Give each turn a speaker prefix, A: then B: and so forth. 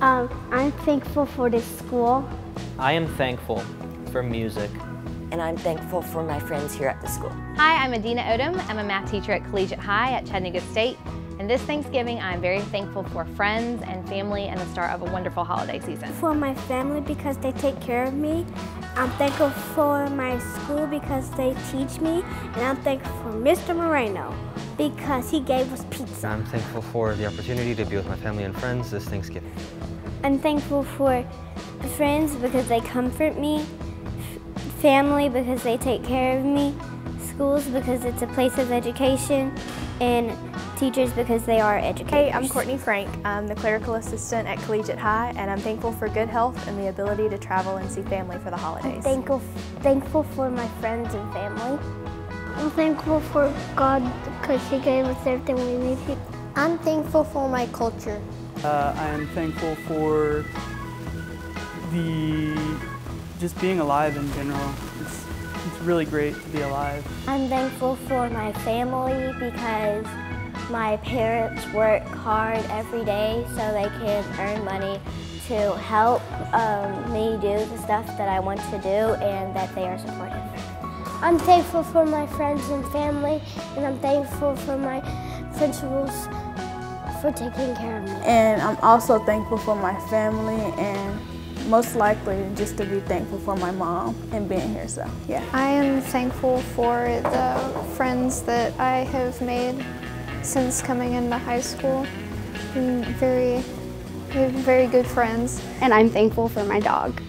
A: Um, I'm thankful for this school.
B: I am thankful for music.
C: And I'm thankful for my friends here at the school.
D: Hi, I'm Adina Odom. I'm a math teacher at Collegiate High at Chattanooga State. And this Thanksgiving, I'm very thankful for friends and family and the start of a wonderful holiday season.
A: For my family because they take care of me. I'm thankful for my school because they teach me. And I'm thankful for Mr. Moreno because he gave us pizza.
E: I'm thankful for the opportunity to be with my family and friends this Thanksgiving.
A: I'm thankful for friends because they comfort me, family because they take care of me, schools because it's a place of education, and teachers because they are educators.
F: Hey, I'm Courtney Frank. I'm the clerical assistant at Collegiate High, and I'm thankful for good health and the ability to travel and see family for the holidays.
A: I'm thankful, thankful for my friends and family. I'm thankful for God because He gave us everything we need. I'm thankful for my culture.
G: Uh, I am thankful for the just being alive in general. It's, it's really great to be alive.
A: I'm thankful for my family because my parents work hard every day so they can earn money to help um, me do the stuff that I want to do and that they are supportive. I'm thankful for my friends and family and I'm thankful for my principals for taking care of me.
H: And I'm also thankful for my family and most likely just to be thankful for my mom and being here, so yeah.
I: I am thankful for the friends that I have made since coming into high school. And very, very good friends.
J: And I'm thankful for my dog.